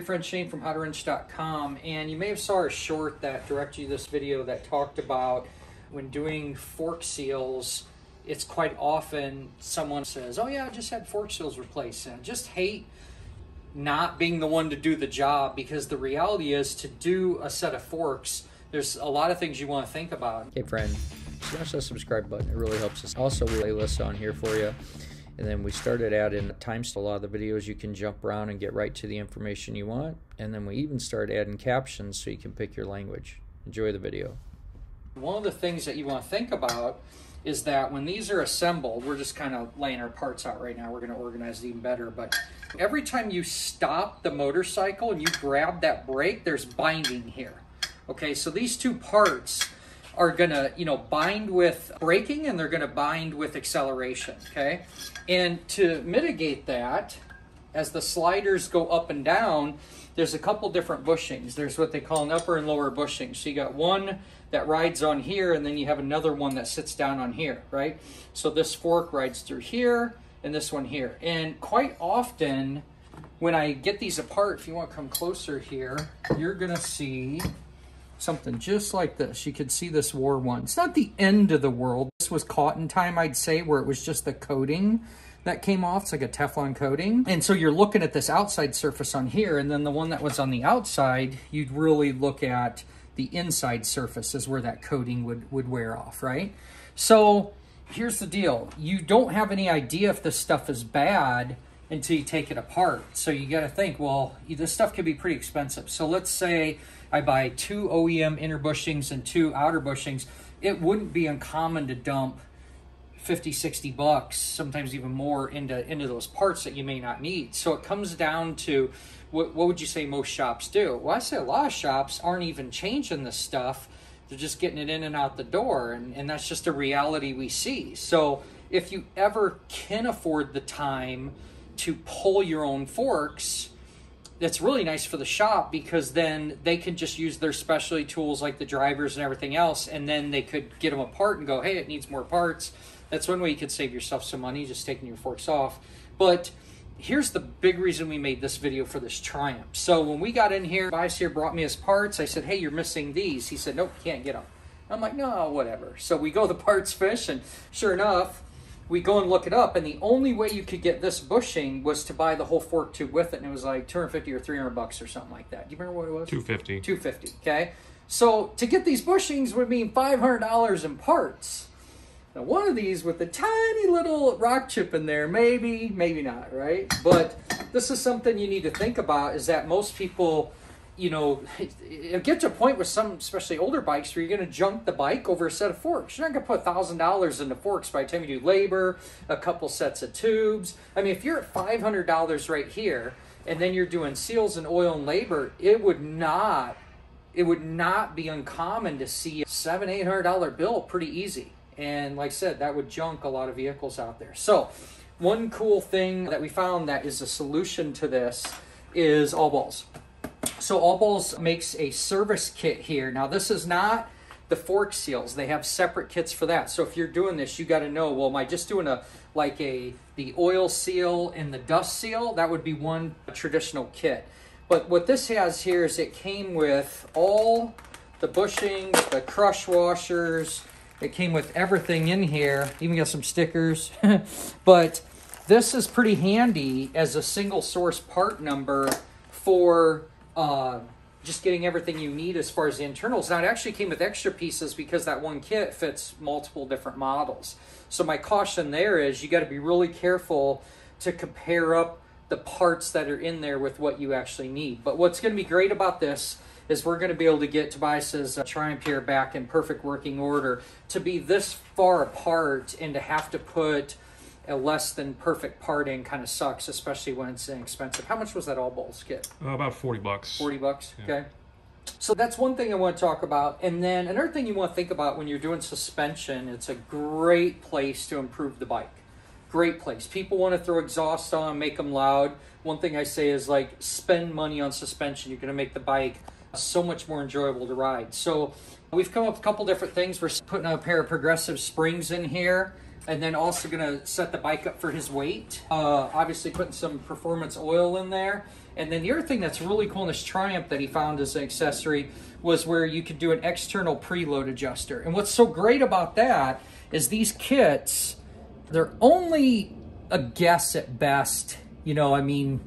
Hey friend Shane from How2Wrench.com and you may have saw a short that directed you this video that talked about when doing fork seals it's quite often someone says oh yeah I just had fork seals replaced and I just hate not being the one to do the job because the reality is to do a set of forks there's a lot of things you want to think about. Hey friend, smash that subscribe button. It really helps us. Also, we lay lists on here for you. And then we started adding times to a lot of the videos. You can jump around and get right to the information you want. And then we even started adding captions so you can pick your language. Enjoy the video. One of the things that you want to think about is that when these are assembled, we're just kind of laying our parts out right now. We're going to organize it even better. But every time you stop the motorcycle and you grab that brake, there's binding here. Okay, so these two parts are gonna, you know, bind with braking and they're gonna bind with acceleration, okay? And to mitigate that, as the sliders go up and down, there's a couple different bushings. There's what they call an upper and lower bushing. So you got one that rides on here and then you have another one that sits down on here, right? So this fork rides through here and this one here. And quite often when I get these apart, if you want to come closer here, you're gonna see something just like this. You could see this war one. It's not the end of the world. This was cotton time, I'd say, where it was just the coating that came off. It's like a Teflon coating. And so you're looking at this outside surface on here, and then the one that was on the outside, you'd really look at the inside surface is where that coating would, would wear off, right? So here's the deal. You don't have any idea if this stuff is bad until you take it apart. So you got to think, well, this stuff could be pretty expensive. So let's say I buy two OEM inner bushings and two outer bushings, it wouldn't be uncommon to dump 50, 60 bucks, sometimes even more into, into those parts that you may not need. So it comes down to what, what would you say most shops do? Well, I say a lot of shops aren't even changing this stuff. They're just getting it in and out the door. And, and that's just a reality we see. So if you ever can afford the time to pull your own forks, that's really nice for the shop because then they can just use their specialty tools like the drivers and everything else and then they could get them apart and go hey it needs more parts. That's one way you could save yourself some money just taking your forks off. But here's the big reason we made this video for this triumph. So when we got in here Vice here brought me his parts. I said hey you're missing these. He said nope can't get them i'm like no whatever. So we go the parts fiche and sure enough we go and look it up, and the only way you could get this bushing was to buy the whole fork tube with it, and it was like 250 or 300 bucks or something like that. Do you remember what it was? 250. 250, okay? So to get these bushings would mean $500 in parts. Now, one of these with a tiny little rock chip in there, maybe, maybe not, right? But this is something you need to think about is that most people you know, it gets to a point with some, especially older bikes, where you're going to junk the bike over a set of forks. You're not going to put thousand dollars into forks by the time you do labor, a couple sets of tubes. I mean, if you're at five hundred dollars right here, and then you're doing seals and oil and labor, it would not, it would not be uncommon to see a seven, eight hundred dollar bill pretty easy. And like I said, that would junk a lot of vehicles out there. So, one cool thing that we found that is a solution to this is all balls. So All Balls makes a service kit here. Now this is not the fork seals. They have separate kits for that. So if you're doing this, you got to know, well, am I just doing a like a the oil seal and the dust seal? That would be one traditional kit. But what this has here is it came with all the bushings, the crush washers. It came with everything in here. Even got some stickers. but this is pretty handy as a single source part number for uh, just getting everything you need as far as the internals. Now, it actually came with extra pieces because that one kit fits multiple different models. So my caution there is you got to be really careful to compare up the parts that are in there with what you actually need. But what's going to be great about this is we're going to be able to get Tobias's uh, Triumph here back in perfect working order. To be this far apart and to have to put a less than perfect parting kind of sucks, especially when it's inexpensive. How much was that all balls kit? Uh, about 40 bucks. 40 bucks, yeah. okay. So that's one thing I want to talk about. And then another thing you want to think about when you're doing suspension, it's a great place to improve the bike. Great place. People want to throw exhaust on, make them loud. One thing I say is like spend money on suspension. You're going to make the bike so much more enjoyable to ride. So we've come up with a couple different things. We're putting a pair of progressive springs in here and then also going to set the bike up for his weight. Uh, obviously putting some performance oil in there. And then the other thing that's really cool in this Triumph that he found as an accessory was where you could do an external preload adjuster. And what's so great about that is these kits, they're only a guess at best. You know, I mean,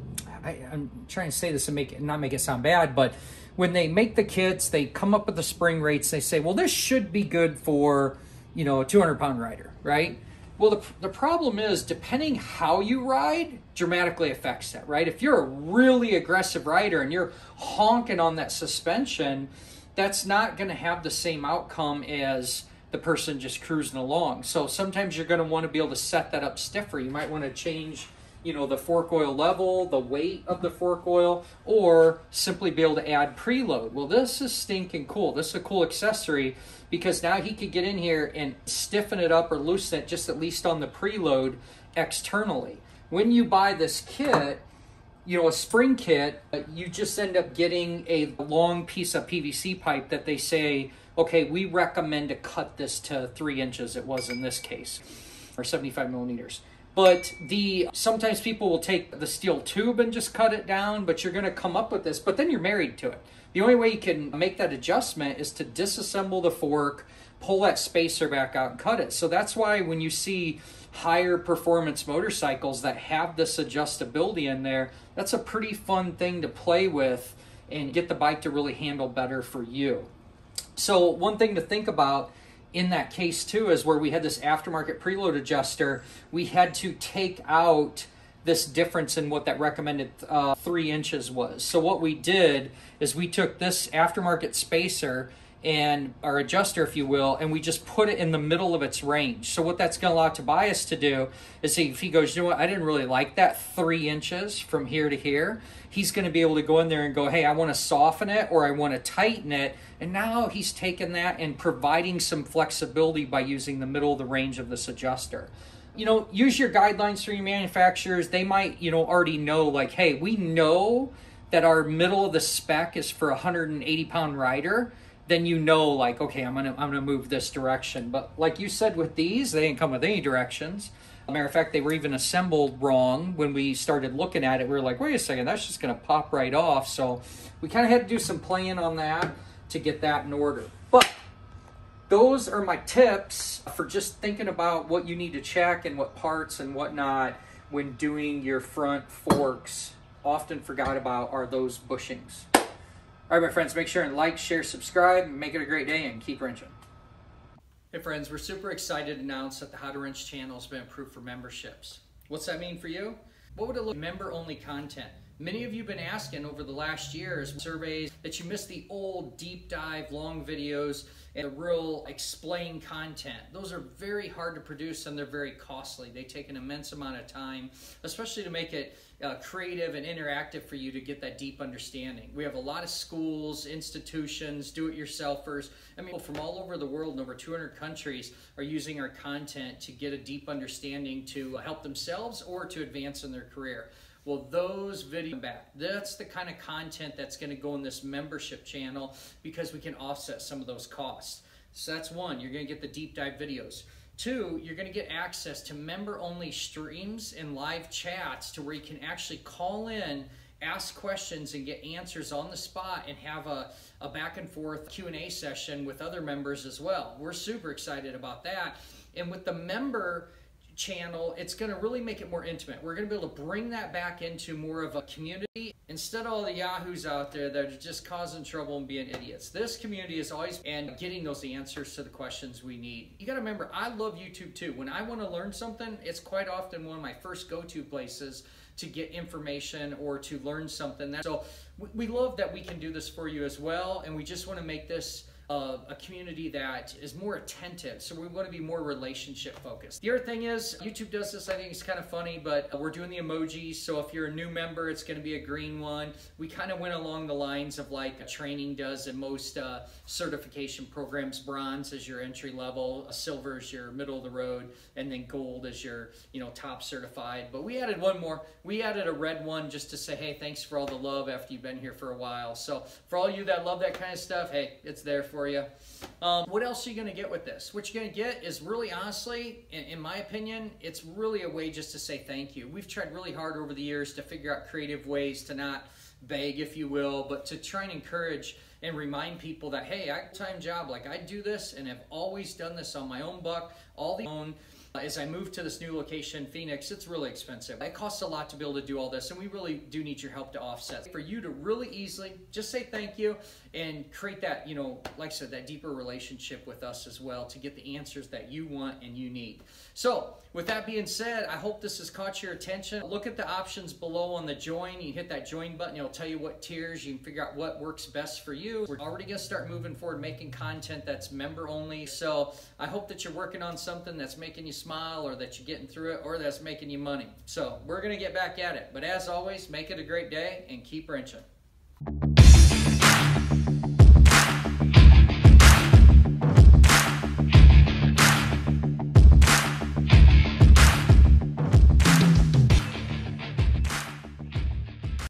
I, am trying to say this and make it not make it sound bad, but when they make the kits, they come up with the spring rates. They say, well, this should be good for you know a 200 pound rider, right? Well, the, the problem is, depending how you ride, dramatically affects that, right? If you're a really aggressive rider and you're honking on that suspension, that's not going to have the same outcome as the person just cruising along. So sometimes you're going to want to be able to set that up stiffer. You might want to change, you know, the fork oil level, the weight of the fork oil, or simply be able to add preload. Well, this is stinking cool. This is a cool accessory because now he could get in here and stiffen it up or loosen it just at least on the preload externally. When you buy this kit, you know, a spring kit, uh, you just end up getting a long piece of PVC pipe that they say, okay, we recommend to cut this to three inches, it was in this case, or 75 millimeters. But the sometimes people will take the steel tube and just cut it down, but you're going to come up with this, but then you're married to it. The only way you can make that adjustment is to disassemble the fork, pull that spacer back out, and cut it. So that's why when you see higher performance motorcycles that have this adjustability in there, that's a pretty fun thing to play with and get the bike to really handle better for you. So, one thing to think about in that case too is where we had this aftermarket preload adjuster, we had to take out this difference in what that recommended uh, three inches was. So what we did is we took this aftermarket spacer and our adjuster, if you will, and we just put it in the middle of its range. So what that's going to allow Tobias to do is if he goes, you know what, I didn't really like that three inches from here to here. He's going to be able to go in there and go, hey, I want to soften it or I want to tighten it. And now he's taken that and providing some flexibility by using the middle of the range of this adjuster you know, use your guidelines from your manufacturers. They might, you know, already know like, hey, we know that our middle of the spec is for a 180 pound rider. Then you know, like, okay, I'm gonna I'm gonna move this direction. But like you said with these, they didn't come with any directions. matter of fact, they were even assembled wrong when we started looking at it. We were like, wait a second, that's just gonna pop right off. So we kind of had to do some playing on that to get that in order. But those are my tips for just thinking about what you need to check and what parts and whatnot when doing your front forks. Often forgot about are those bushings. All right, my friends, make sure and like, share, subscribe, make it a great day, and keep wrenching. Hey, friends, we're super excited to announce that the How to Wrench channel has been approved for memberships. What's that mean for you? What would it look member only content? Many of you have been asking over the last years surveys that you missed the old deep dive long videos and the real explain content. Those are very hard to produce and they're very costly. They take an immense amount of time, especially to make it uh, creative and interactive for you to get that deep understanding. We have a lot of schools, institutions, do-it-yourselfers. I mean, from all over the world in over 200 countries are using our content to get a deep understanding to help themselves or to advance in their career. Well, those videos back. That's the kind of content that's going to go in this membership channel because we can offset some of those costs. So that's one, you're going to get the deep dive videos. Two, you're going to get access to member-only streams and live chats to where you can actually call in, ask questions, and get answers on the spot and have a, a back and forth Q&A session with other members as well. We're super excited about that. And with the member channel, it's going to really make it more intimate. We're going to be able to bring that back into more of a community instead of all the yahoos out there that are just causing trouble and being idiots. This community is always and getting those answers to the questions we need. You got to remember, I love YouTube too. When I want to learn something, it's quite often one of my first go-to places to get information or to learn something. So we love that we can do this for you as well, and we just want to make this uh, a community that is more attentive. So we want to be more relationship focused. The other thing is, YouTube does this, I think it's kind of funny, but we're doing the emojis. So if you're a new member, it's going to be a green one. We kind of went along the lines of like a training does in most uh, certification programs. Bronze is your entry level, a silver is your middle of the road, and then gold is your, you know, top certified. But we added one more. We added a red one just to say, hey, thanks for all the love after you've been here for a while. So for all you that love that kind of stuff, hey, it's there for you. Um, what else are you going to get with this? What you're going to get is really honestly, in, in, my opinion, it's really a way just to say thank you. We've tried really hard over the years to figure out creative ways to not beg, if you will, but to try and encourage and remind people that, hey, I time job, like I do this and have always done this on my own buck, all the own. As I move to this new location, Phoenix, it's really expensive. It costs a lot to be able to do all this, and we really do need your help to offset. For you to really easily just say thank you and create that, you know, like I said, that deeper relationship with us as well to get the answers that you want and you need. So, with that being said, I hope this has caught your attention. Look at the options below on the join. You hit that join button, it'll tell you what tiers. You can figure out what works best for you. We're already going to start moving forward, making content that's member only. So, I hope that you're working on something that's making you smile or that you're getting through it or that's making you money. So, we're going to get back at it. But as always, make it a great day and keep wrenching.